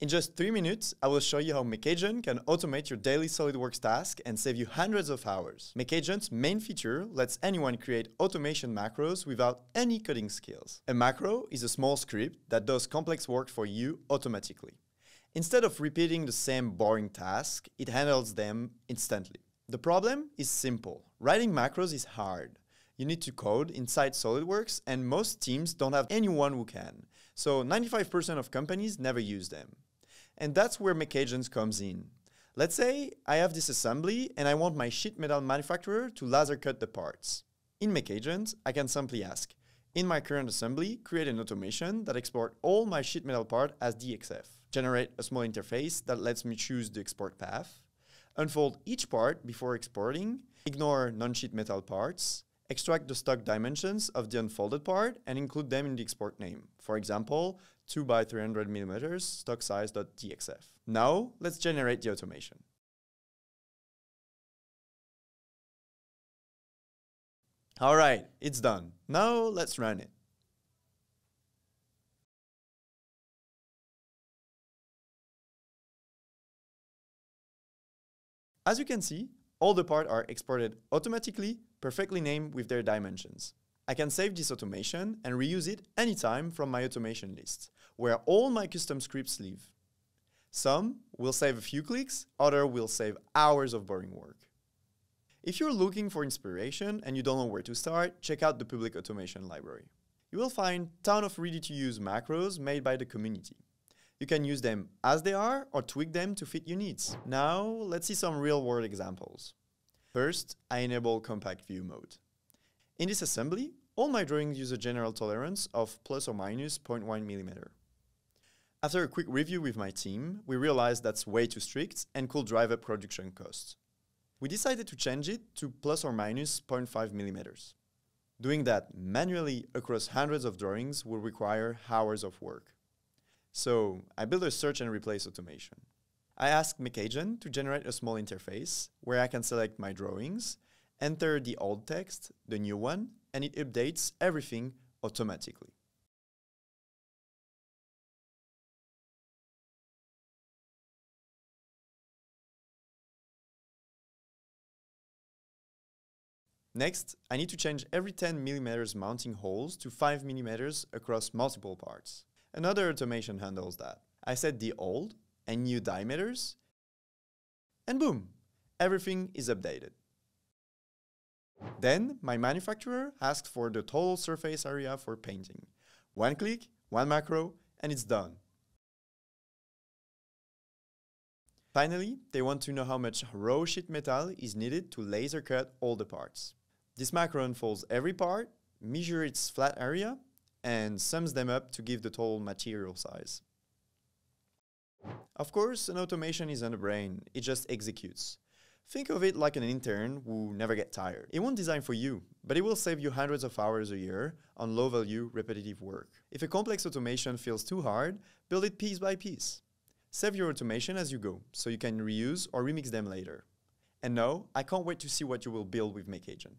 In just three minutes, I will show you how MecAgent can automate your daily SolidWorks task and save you hundreds of hours. MecAgent's main feature lets anyone create automation macros without any coding skills. A macro is a small script that does complex work for you automatically. Instead of repeating the same boring task, it handles them instantly. The problem is simple. Writing macros is hard. You need to code inside SolidWorks, and most teams don't have anyone who can. So 95% of companies never use them. And that's where MecAgents comes in. Let's say I have this assembly and I want my sheet metal manufacturer to laser cut the parts. In MecAgent, I can simply ask, in my current assembly, create an automation that export all my sheet metal part as DXF, generate a small interface that lets me choose the export path, unfold each part before exporting, ignore non-sheet metal parts, extract the stock dimensions of the unfolded part and include them in the export name. For example, 2 by 300 millimeters stock size.dxf. Now, let's generate the automation. All right, it's done. Now let's run it. As you can see, all the parts are exported automatically, perfectly named with their dimensions. I can save this automation and reuse it anytime from my automation list, where all my custom scripts live. Some will save a few clicks, other will save hours of boring work. If you're looking for inspiration and you don't know where to start, check out the public automation library. You will find ton of ready-to-use macros made by the community. You can use them as they are or tweak them to fit your needs. Now, let's see some real-world examples. First, I enable compact view mode. In this assembly, all my drawings use a general tolerance of plus or minus 0.1 millimeter. After a quick review with my team, we realized that's way too strict and could drive up production costs. We decided to change it to plus or minus 0.5 millimeters. Doing that manually across hundreds of drawings will require hours of work. So I built a search and replace automation. I asked MecAgent to generate a small interface where I can select my drawings, enter the old text, the new one, and it updates everything automatically. Next, I need to change every 10 millimeters mounting holes to 5 millimeters across multiple parts. Another automation handles that. I set the old and new diameters, and boom, everything is updated. Then my manufacturer asks for the total surface area for painting. One click, one macro, and it's done. Finally, they want to know how much raw sheet metal is needed to laser cut all the parts. This macro unfolds every part, measures its flat area, and sums them up to give the total material size. Of course, an automation isn't a brain, it just executes. Think of it like an intern who never get tired. It won't design for you, but it will save you hundreds of hours a year on low-value, repetitive work. If a complex automation feels too hard, build it piece by piece. Save your automation as you go, so you can reuse or remix them later. And now, I can't wait to see what you will build with MecAgent.